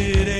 city